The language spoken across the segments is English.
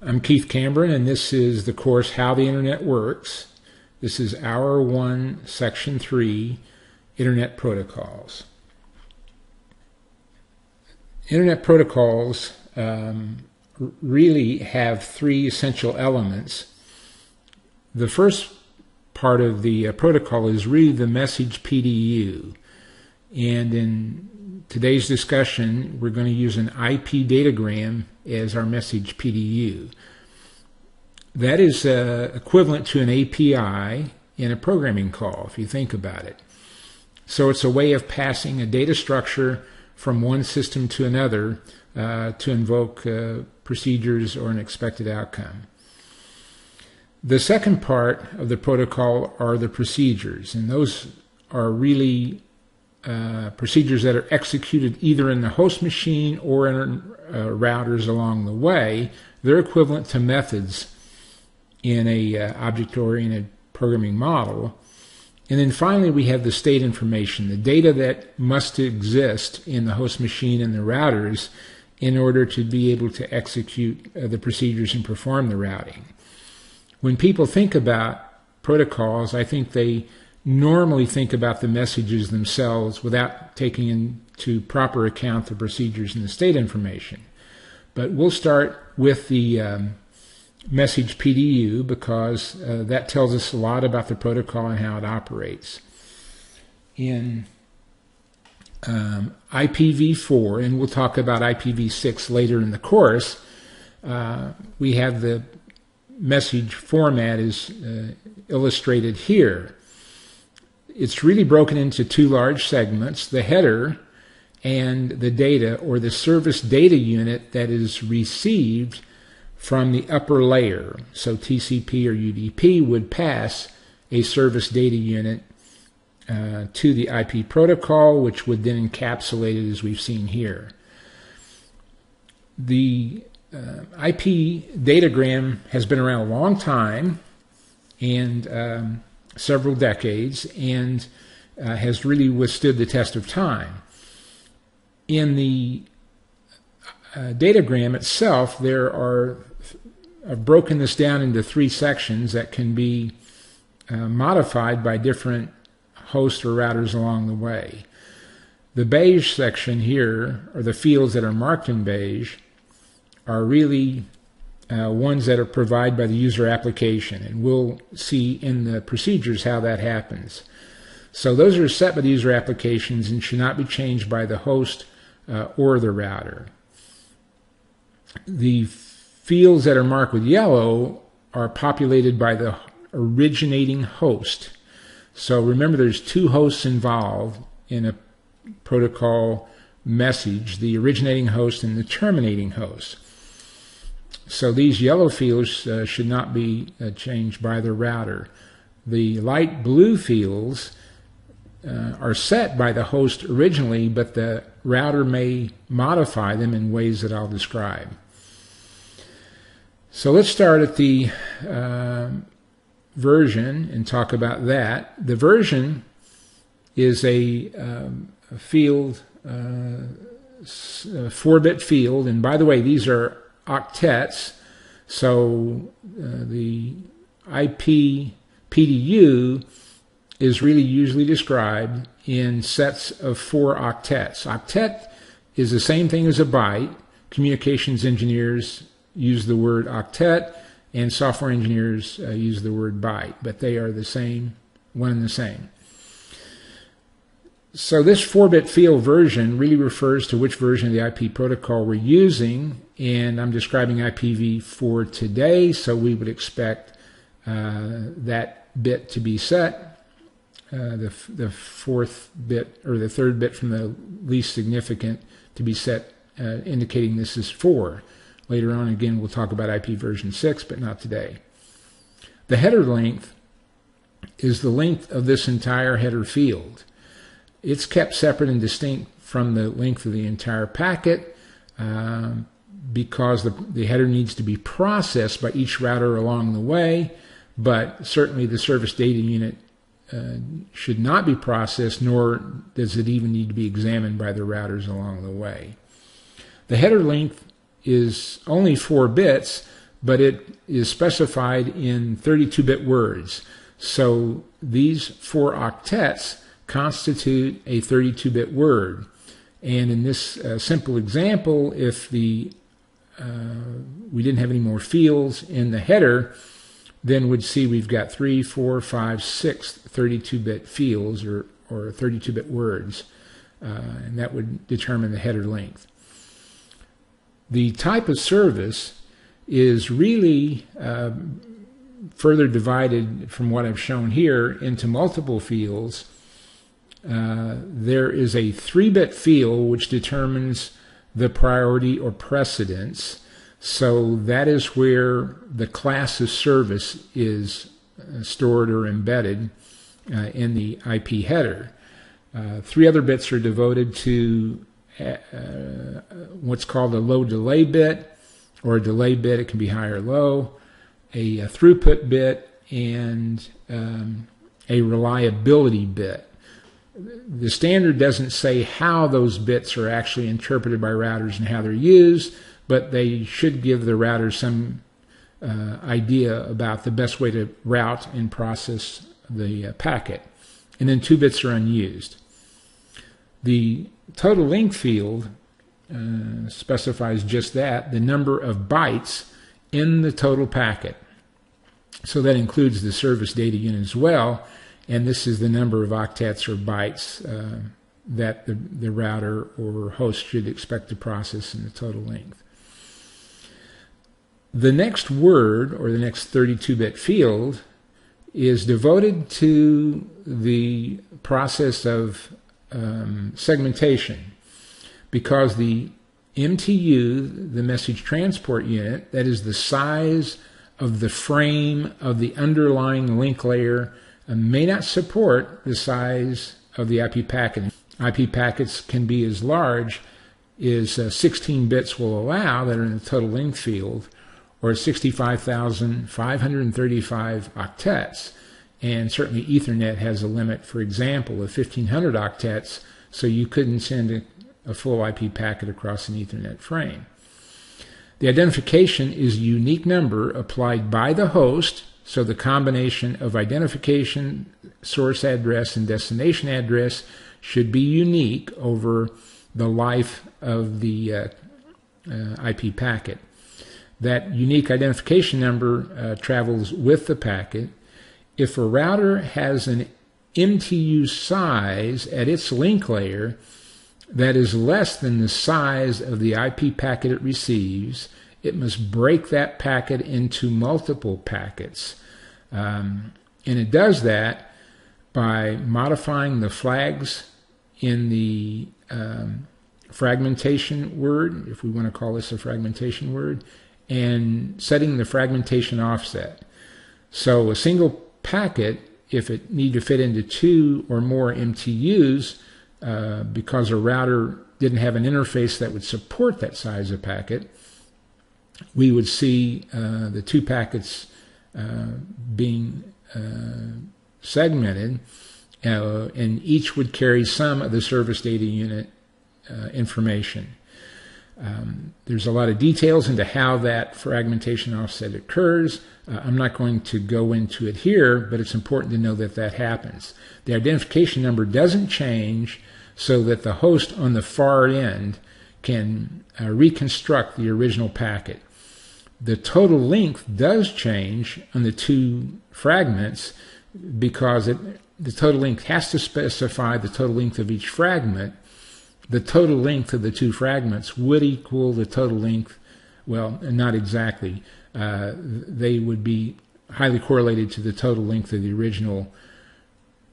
I'm Keith Cambron, and this is the course How the Internet Works. This is Hour 1, Section 3 Internet Protocols. Internet protocols um, really have three essential elements. The first part of the uh, protocol is really the message PDU. And in today's discussion, we're going to use an IP datagram as our message PDU. That is uh, equivalent to an API in a programming call, if you think about it. So it's a way of passing a data structure from one system to another uh, to invoke uh, procedures or an expected outcome. The second part of the protocol are the procedures, and those are really uh, procedures that are executed either in the host machine or in uh, routers along the way. They're equivalent to methods in a uh, object-oriented programming model. And then finally, we have the state information, the data that must exist in the host machine and the routers in order to be able to execute uh, the procedures and perform the routing. When people think about protocols, I think they normally think about the messages themselves without taking into proper account the procedures and the state information. But we'll start with the um, message PDU because uh, that tells us a lot about the protocol and how it operates. In um, IPv4, and we'll talk about IPv6 later in the course, uh, we have the message format is uh, illustrated here. It's really broken into two large segments the header and the data, or the service data unit that is received from the upper layer. So TCP or UDP would pass a service data unit uh, to the IP protocol, which would then encapsulate it as we've seen here. The uh, IP datagram has been around a long time and um, several decades and uh, has really withstood the test of time. In the uh, datagram itself, there are I've broken this down into three sections that can be uh, modified by different hosts or routers along the way. The beige section here, or the fields that are marked in beige, are really uh, ones that are provided by the user application, and we'll see in the procedures how that happens. So those are set by the user applications and should not be changed by the host uh, or the router. The fields that are marked with yellow are populated by the originating host. So remember, there's two hosts involved in a protocol message the originating host and the terminating host. So these yellow fields uh, should not be uh, changed by the router. The light blue fields uh, are set by the host originally, but the router may modify them in ways that I'll describe. So let's start at the uh, version and talk about that. The version is a, um, a field, uh, a 4 bit field, and by the way, these are octets. So uh, the IP PDU is really usually described in sets of four octets. Octet is the same thing as a byte. Communications engineers use the word octet, and software engineers uh, use the word byte, but they are the same, one and the same. So this 4-bit field version really refers to which version of the IP protocol we're using, and I'm describing IPv4 today, so we would expect uh, that bit to be set, uh, the, the fourth bit or the third bit from the least significant to be set, uh, indicating this is 4. Later on, again, we'll talk about IP version 6, but not today. The header length is the length of this entire header field. It's kept separate and distinct from the length of the entire packet um, because the, the header needs to be processed by each router along the way, but certainly the service data unit uh, should not be processed, nor does it even need to be examined by the routers along the way. The header length is only four bits, but it is specified in 32 bit words. So these four octets constitute a 32 bit word. And in this uh, simple example, if the uh, we didn't have any more fields in the header, then we'd see we've got three, four, five, six 32 bit fields or, or 32 bit words. Uh, and that would determine the header length. The type of service is really uh, further divided from what I've shown here into multiple fields. Uh, there is a three bit field which determines the priority or precedence. So that is where the class of service is uh, stored or embedded uh, in the IP header. Uh, three other bits are devoted to uh, what's called a low delay bit or a delay bit. It can be high or low, a, a throughput bit, and um, a reliability bit. The standard doesn't say how those bits are actually interpreted by routers and how they're used, but they should give the router some uh, idea about the best way to route and process the uh, packet. And then two bits are unused. The total length field uh, specifies just that the number of bytes in the total packet. So that includes the service data unit as well, and this is the number of octets or bytes uh, that the, the router or host should expect to process in the total length. The next word, or the next 32 bit field, is devoted to the process of um, segmentation because the MTU, the message transport unit, that is the size of the frame of the underlying link layer, may not support the size of the IP packet. IP packets can be as large as uh, 16 bits will allow that are in the total length field, or 65,535 octets. And certainly Ethernet has a limit, for example, of 1500 octets, so you couldn't send a, a full IP packet across an Ethernet frame. The identification is a unique number applied by the host, so the combination of identification, source address, and destination address should be unique over the life of the uh, uh, IP packet. That unique identification number uh, travels with the packet if a router has an MTU size at its link layer that is less than the size of the IP packet it receives, it must break that packet into multiple packets. Um, and it does that by modifying the flags in the um, fragmentation word, if we want to call this a fragmentation word, and setting the fragmentation offset. So a single packet, if it need to fit into two or more MTUs, uh, because a router didn't have an interface that would support that size of packet, we would see uh, the two packets uh, being uh, segmented, uh, and each would carry some of the service data unit information. Um, there's a lot of details into how that fragmentation offset occurs. Uh, I'm not going to go into it here, but it's important to know that that happens. The identification number doesn't change so that the host on the far end can uh, reconstruct the original packet. The total length does change on the two fragments because it, the total length has to specify the total length of each fragment the total length of the two fragments would equal the total length, well, not exactly. Uh, they would be highly correlated to the total length of the original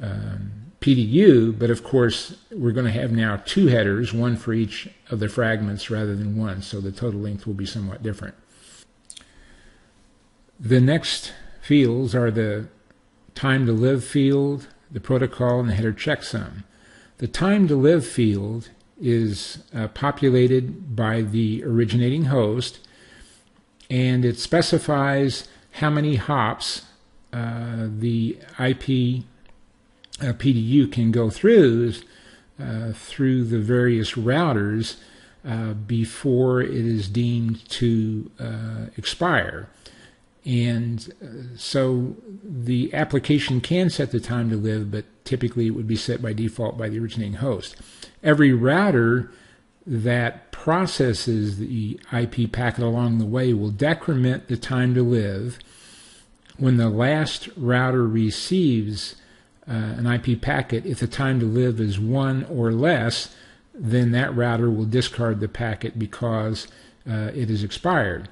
um, PDU, but of course, we're going to have now two headers, one for each of the fragments rather than one, so the total length will be somewhat different. The next fields are the time to live field, the protocol, and the header checksum. The time to live field is uh, populated by the originating host, and it specifies how many hops uh, the IP uh, PDU can go through uh, through the various routers uh, before it is deemed to uh, expire. And uh, so the application can set the time to live, but typically it would be set by default by the originating host. Every router that processes the IP packet along the way will decrement the time to live. When the last router receives uh, an IP packet, if the time to live is one or less, then that router will discard the packet because uh, it is expired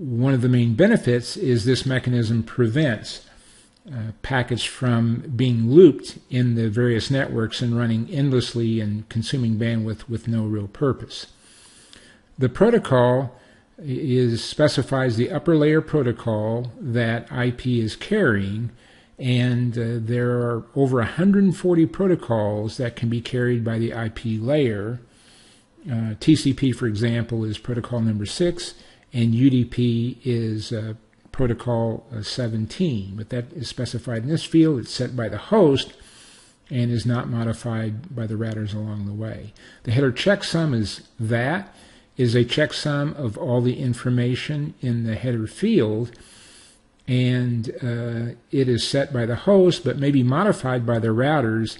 one of the main benefits is this mechanism prevents uh, packets from being looped in the various networks and running endlessly and consuming bandwidth with no real purpose. The protocol is specifies the upper layer protocol that IP is carrying, and uh, there are over 140 protocols that can be carried by the IP layer. Uh, TCP, for example, is protocol number six and UDP is uh, protocol uh, 17. But that is specified in this field. It's set by the host and is not modified by the routers along the way. The header checksum is that is a checksum of all the information in the header field and uh, it is set by the host but may be modified by the routers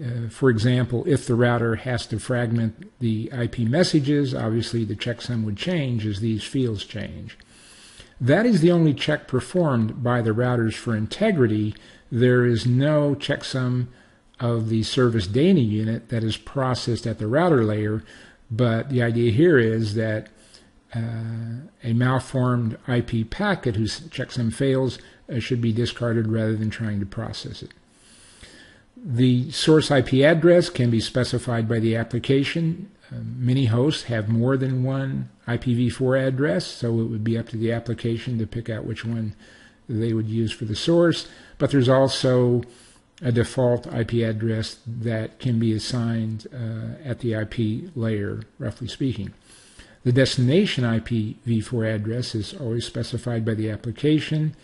uh, for example, if the router has to fragment the IP messages, obviously the checksum would change as these fields change. That is the only check performed by the routers for integrity. There is no checksum of the service data unit that is processed at the router layer, but the idea here is that uh, a malformed IP packet whose checksum fails uh, should be discarded rather than trying to process it. The source IP address can be specified by the application. Uh, many hosts have more than one IPv4 address, so it would be up to the application to pick out which one they would use for the source. But there's also a default IP address that can be assigned uh, at the IP layer, roughly speaking. The destination IPv4 address is always specified by the application,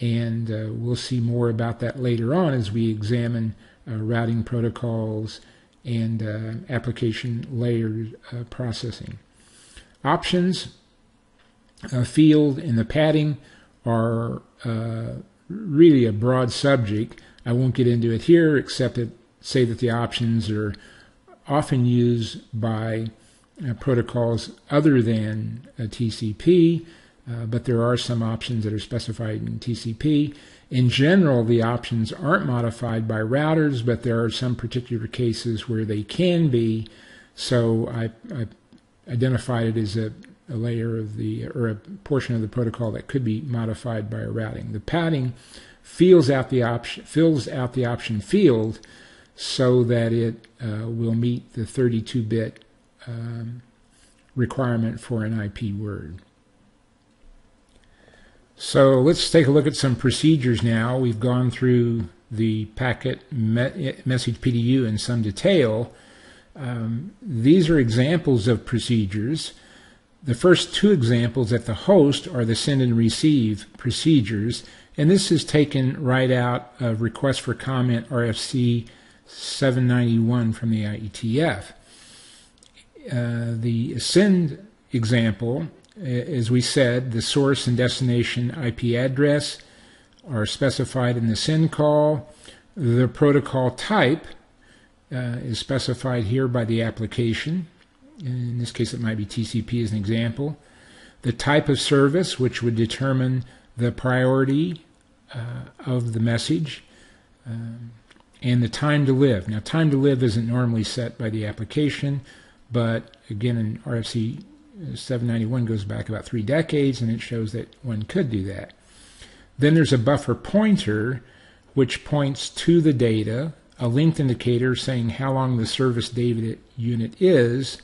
and uh, we'll see more about that later on as we examine routing protocols, and uh, application layer uh, processing. Options field and the padding are really a broad subject. I won't get into it here, except to say that the options are often used by uh, protocols other than TCP, uh, but there are some options that are specified in TCP. In general, the options aren't modified by routers, but there are some particular cases where they can be. So I, I identified it as a, a, layer of the or a portion of the protocol that could be modified by a routing. The padding fills out the option fills out the option field so that it uh, will meet the 32-bit um, requirement for an IP word. So let's take a look at some procedures now. We've gone through the packet me message PDU in some detail. Um, these are examples of procedures. The first two examples at the host are the send and receive procedures, and this is taken right out of request for comment RFC 791 from the IETF. Uh, the send example as we said, the source and destination IP address are specified in the send call. The protocol type uh, is specified here by the application. In this case, it might be TCP as an example. The type of service, which would determine the priority uh, of the message, um, and the time to live. Now, time to live isn't normally set by the application, but again, in RFC 791 goes back about three decades, and it shows that one could do that. Then there's a buffer pointer, which points to the data, a length indicator saying how long the service data unit is,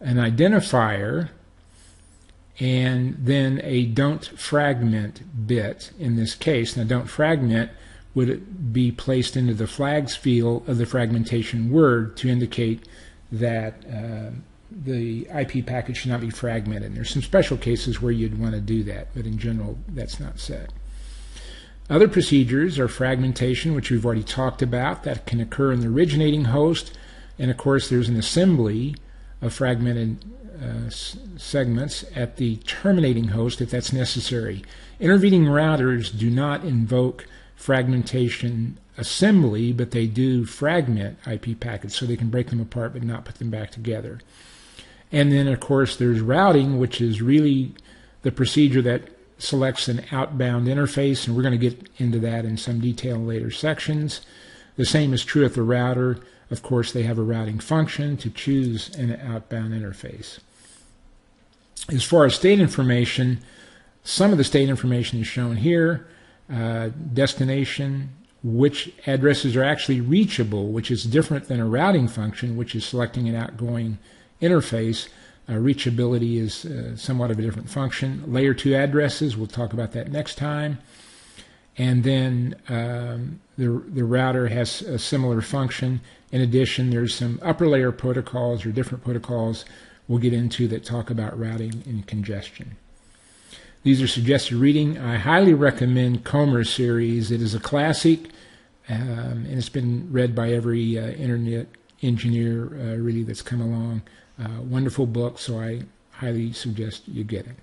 an identifier, and then a don't fragment bit in this case. Now, don't fragment would be placed into the flags field of the fragmentation word to indicate that uh, the IP packet should not be fragmented. And there's some special cases where you'd want to do that, but in general, that's not set. Other procedures are fragmentation, which we've already talked about, that can occur in the originating host. And of course, there's an assembly of fragmented uh, segments at the terminating host if that's necessary. Intervening routers do not invoke fragmentation assembly, but they do fragment IP packets so they can break them apart but not put them back together. And then, of course, there's routing, which is really the procedure that selects an outbound interface, and we're going to get into that in some detail in later sections. The same is true at the router. Of course, they have a routing function to choose an outbound interface. As far as state information, some of the state information is shown here. Uh, destination, which addresses are actually reachable, which is different than a routing function, which is selecting an outgoing interface. Uh, reachability is uh, somewhat of a different function. Layer 2 addresses, we'll talk about that next time. And then um, the, the router has a similar function. In addition, there's some upper layer protocols or different protocols we'll get into that talk about routing and congestion. These are suggested reading. I highly recommend Comer series. It is a classic, um, and it's been read by every uh, internet engineer uh, really that's come along. Uh, wonderful book, so I highly suggest you get it.